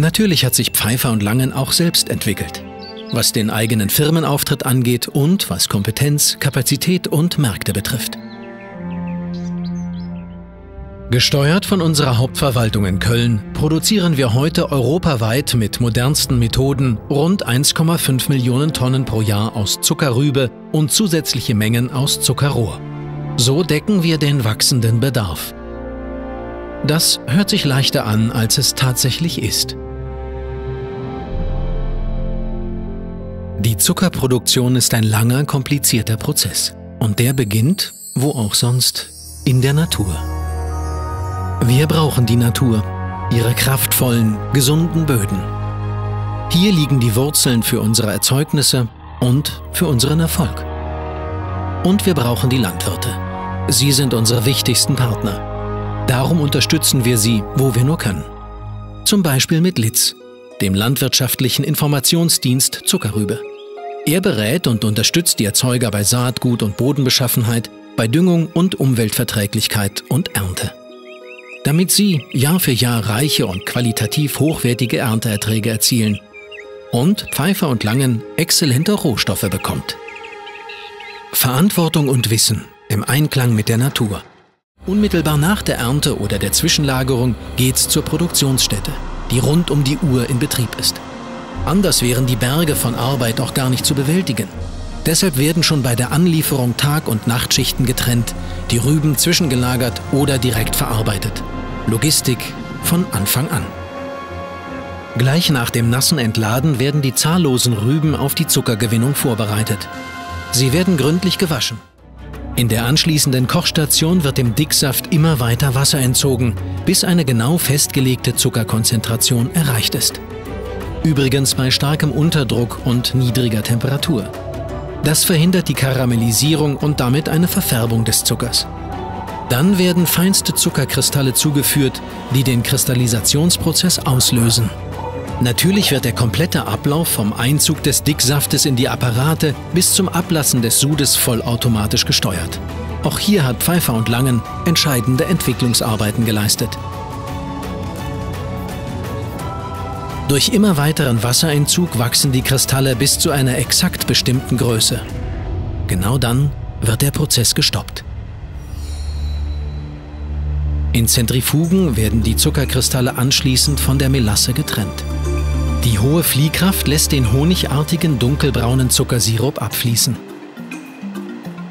Natürlich hat sich Pfeiffer und Langen auch selbst entwickelt. Was den eigenen Firmenauftritt angeht und was Kompetenz, Kapazität und Märkte betrifft. Gesteuert von unserer Hauptverwaltung in Köln produzieren wir heute europaweit mit modernsten Methoden rund 1,5 Millionen Tonnen pro Jahr aus Zuckerrübe und zusätzliche Mengen aus Zuckerrohr. So decken wir den wachsenden Bedarf. Das hört sich leichter an, als es tatsächlich ist. Die Zuckerproduktion ist ein langer, komplizierter Prozess. Und der beginnt, wo auch sonst, in der Natur. Wir brauchen die Natur, ihre kraftvollen, gesunden Böden. Hier liegen die Wurzeln für unsere Erzeugnisse und für unseren Erfolg. Und wir brauchen die Landwirte. Sie sind unsere wichtigsten Partner. Darum unterstützen wir sie, wo wir nur können. Zum Beispiel mit Litz, dem landwirtschaftlichen Informationsdienst Zuckerrübe. Er berät und unterstützt die Erzeuger bei Saatgut und Bodenbeschaffenheit, bei Düngung und Umweltverträglichkeit und Ernte damit sie Jahr für Jahr reiche und qualitativ hochwertige Ernteerträge erzielen und Pfeiffer und Langen exzellente Rohstoffe bekommt. Verantwortung und Wissen im Einklang mit der Natur. Unmittelbar nach der Ernte oder der Zwischenlagerung geht's zur Produktionsstätte, die rund um die Uhr in Betrieb ist. Anders wären die Berge von Arbeit auch gar nicht zu bewältigen. Deshalb werden schon bei der Anlieferung Tag- und Nachtschichten getrennt, die Rüben zwischengelagert oder direkt verarbeitet. Logistik von Anfang an. Gleich nach dem nassen Entladen werden die zahllosen Rüben auf die Zuckergewinnung vorbereitet. Sie werden gründlich gewaschen. In der anschließenden Kochstation wird dem Dicksaft immer weiter Wasser entzogen, bis eine genau festgelegte Zuckerkonzentration erreicht ist. Übrigens bei starkem Unterdruck und niedriger Temperatur. Das verhindert die Karamellisierung und damit eine Verfärbung des Zuckers. Dann werden feinste Zuckerkristalle zugeführt, die den Kristallisationsprozess auslösen. Natürlich wird der komplette Ablauf vom Einzug des Dicksaftes in die Apparate bis zum Ablassen des Sudes vollautomatisch gesteuert. Auch hier hat Pfeiffer und Langen entscheidende Entwicklungsarbeiten geleistet. Durch immer weiteren Wassereinzug wachsen die Kristalle bis zu einer exakt bestimmten Größe. Genau dann wird der Prozess gestoppt. In Zentrifugen werden die Zuckerkristalle anschließend von der Melasse getrennt. Die hohe Fliehkraft lässt den honigartigen dunkelbraunen Zuckersirup abfließen.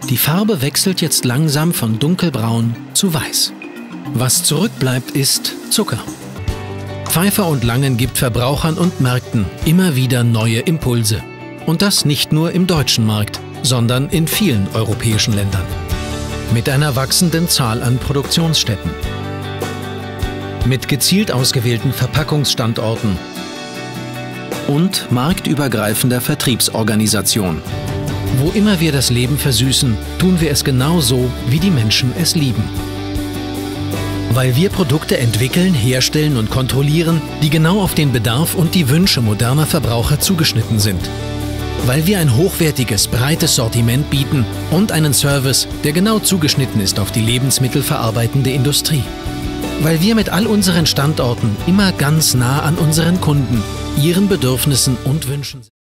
Die Farbe wechselt jetzt langsam von dunkelbraun zu weiß. Was zurückbleibt, ist Zucker. Pfeiffer und Langen gibt Verbrauchern und Märkten immer wieder neue Impulse. Und das nicht nur im deutschen Markt, sondern in vielen europäischen Ländern. Mit einer wachsenden Zahl an Produktionsstätten. Mit gezielt ausgewählten Verpackungsstandorten. Und marktübergreifender Vertriebsorganisation. Wo immer wir das Leben versüßen, tun wir es genauso, wie die Menschen es lieben weil wir Produkte entwickeln, herstellen und kontrollieren, die genau auf den Bedarf und die Wünsche moderner Verbraucher zugeschnitten sind. Weil wir ein hochwertiges, breites Sortiment bieten und einen Service, der genau zugeschnitten ist auf die lebensmittelverarbeitende Industrie. Weil wir mit all unseren Standorten immer ganz nah an unseren Kunden, ihren Bedürfnissen und Wünschen sind.